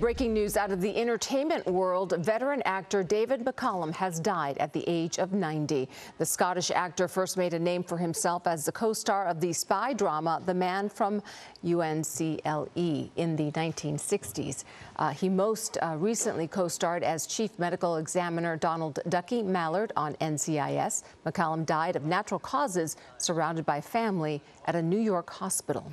breaking news out of the entertainment world. Veteran actor David McCallum has died at the age of 90. The Scottish actor first made a name for himself as the co-star of the spy drama The Man from UNCLE in the 1960s. Uh, he most uh, recently co-starred as Chief Medical Examiner Donald Ducky Mallard on NCIS. McCallum died of natural causes surrounded by family at a New York hospital.